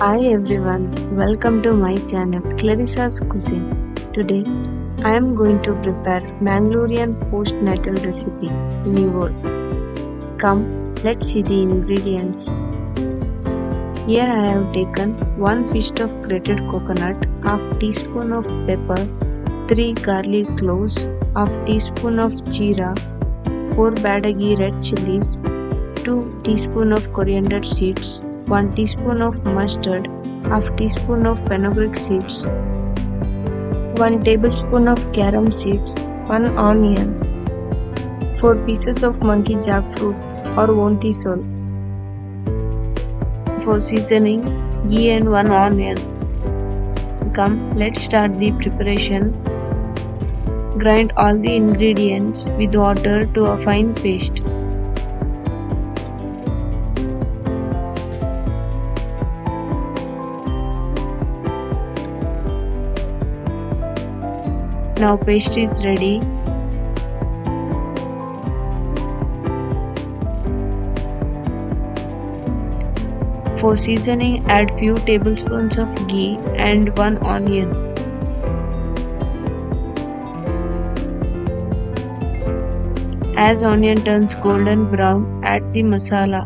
Hi everyone, welcome to my channel Clerissa's Cuisine. Today I am going to prepare Mangalorean postnatal recipe Nivole. Come, let's see the ingredients. Here I have taken 1 fist of grated coconut, half teaspoon of pepper, 3 garlic cloves, half teaspoon of jeera, 4 Byadgi red chilies, 2 teaspoon of coriander seeds, 1 teaspoon of mustard, half teaspoon of fenugreek seeds, 1 tablespoon of carom seeds, 1 onion, 4 pieces of monkey jackfruit or Vonti sol. For seasoning, ghee and 1 onion. Come, let's start the preparation. Grind all the ingredients with water to a fine paste. Now paste is ready. For seasoning add few tablespoons of ghee and 1 onion. As onion turns golden brown add the masala.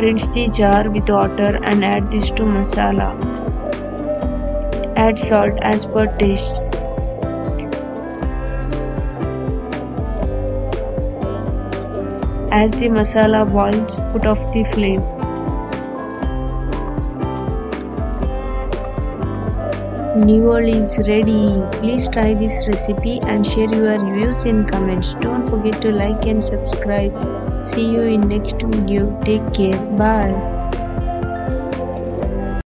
Rinse the jar with water and add this to masala. Add salt as per taste. As the masala boils, put off the flame. Nivole is ready. Please try this recipe and share your views in comments. Don't forget to like and subscribe. See you in next video. Take care. Bye.